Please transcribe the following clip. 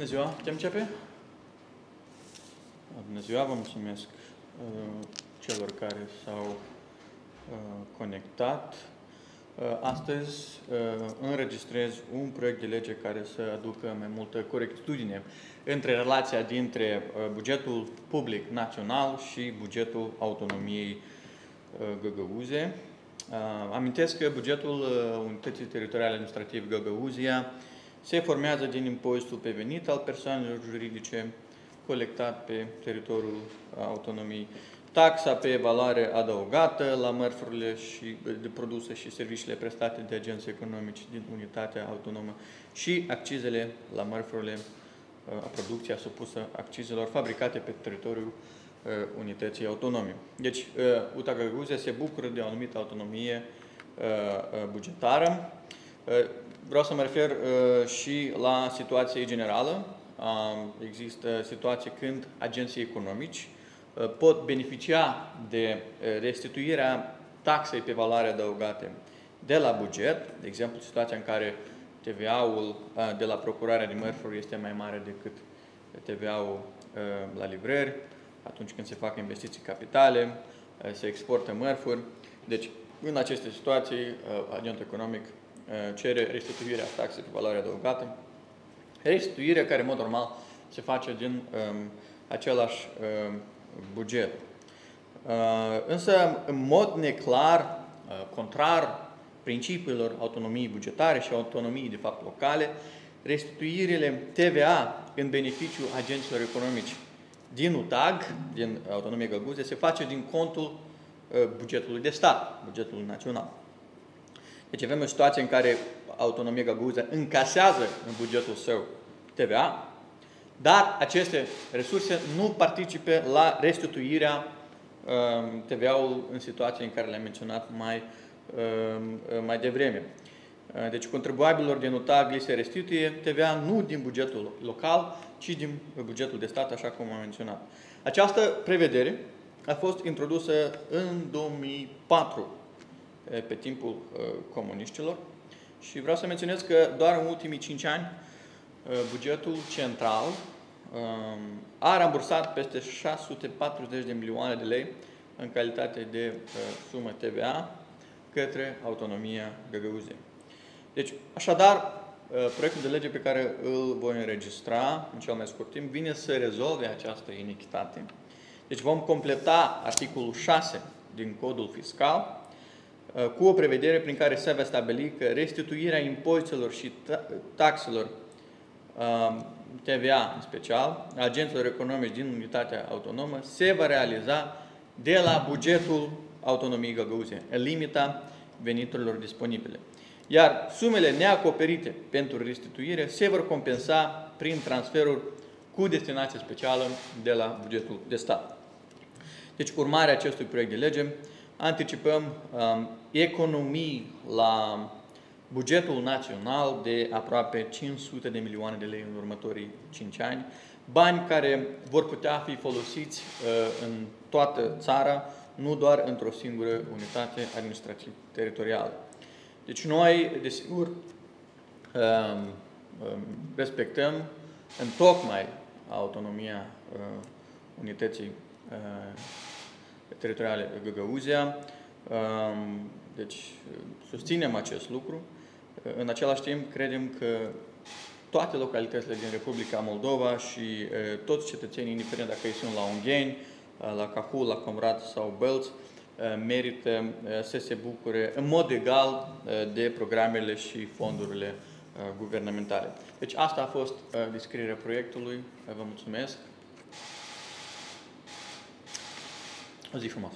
Bună ziua! Putem începe? Bună ziua, vă mulțumesc uh, celor care s-au uh, conectat. Uh, astăzi înregistrez un proiect de lege care să aducă mai multă corectitudine între relația dintre bugetul public național și bugetul autonomiei Găgăuze. Amintesc că bugetul Unității Teritoriale Administrative Găgăuzia se formează din impozitul pe venit al persoanelor juridice colectat pe teritoriul autonomiei, taxa pe valoare adăugată la mărfurile și de produse și serviciile prestate de agenți economici din unitatea autonomă și accizele la mărfurile a producției supusă accizelor fabricate pe teritoriul unității autonome. Deci, UTA Găgăuzia se bucură de o anumită autonomie bugetară. Vreau să mă refer și la situație generală. Există situații când agenții economici pot beneficia de restituirea taxei pe valoare adăugate de la buget, de exemplu, situația în care TVA-ul de la procurarea de mărfuri este mai mare decât TVA-ul la livrări, atunci când se fac investiții capitale, se exportă mărfuri. Deci, în aceste situații, agentul economic cere restituirea taxei pe valoare adăugată, restituirea care, în mod normal, se face din um, același um, buget. Uh, însă, în mod neclar, uh, contrar principiilor autonomiei bugetare și autonomiei, de fapt, locale, restituirile TVA în beneficiu agenților economici din UTAG, din Autonomie Găguze, se face din contul uh, bugetului de stat, bugetul național. Deci avem o situație în care autonomia Găguze încasează în bugetul său TVA, dar aceste resurse nu participe la restituirea um, TVA-ului în situații în care le-am menționat mai, um, mai devreme. Uh, deci contribuabililor din UTAG li se restituie TVA nu din bugetul local, ci din bugetul de stat, așa cum am menționat. Această prevedere a fost introdusă în 2004 pe timpul comuniștilor și vreau să menționez că doar în ultimii 5 ani bugetul central a rambursat peste 640 de milioane de lei în calitate de sumă TVA către autonomia Găgăuzei. Deci, așadar, proiectul de lege pe care îl voi înregistra în cel mai scurt timp vine să rezolve această inichitate. Deci vom completa articolul 6 din codul fiscal cu o prevedere prin care se va stabili că restituirea impozitelor și taxelor TVA în special, agenților economici din unitatea autonomă, se va realiza de la bugetul autonomiei Găgăuze, în limita veniturilor disponibile. Iar sumele neacoperite pentru restituire se vor compensa prin transferuri cu destinație specială de la bugetul de stat. Deci, urmarea acestui proiect de lege, anticipăm um, economii la bugetul național de aproape 500 de milioane de lei în următorii 5 ani, bani care vor putea fi folosiți uh, în toată țara, nu doar într-o singură unitate administrativă teritorială. Deci noi, desigur, um, um, respectăm în tocmai autonomia uh, unității uh, teritoriale Găgăuzia, deci susținem acest lucru. În același timp, credem că toate localitățile din Republica Moldova și toți cetățenii, indiferent dacă ei sunt la Ungheni, la Cahul, la Comrat sau Bălți, merită să se bucure în mod egal de programele și fondurile guvernamentale. Deci asta a fost descrierea proiectului. Vă mulțumesc. Also ich schon mal.